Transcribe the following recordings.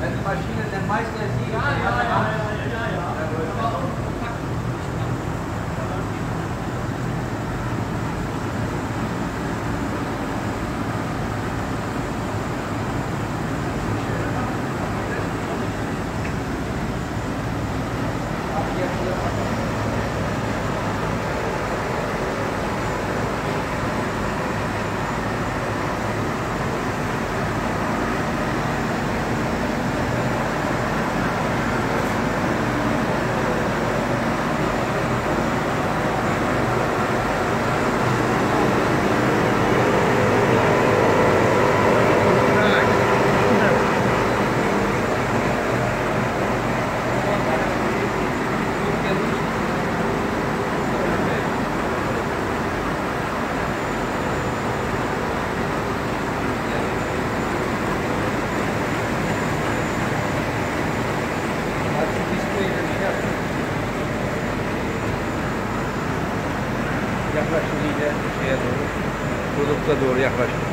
Wenn die Maschine den Meister sieht, ja, ja, ja, ja, ja, ja. yaklaşımıyla şeye doğru, e, produkta doğru yaklaştık.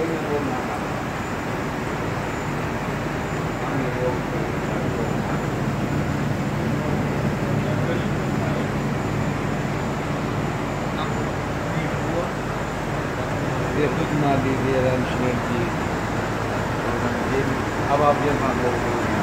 Wir gucken mal, wie wir dann schnell die, aber wir machen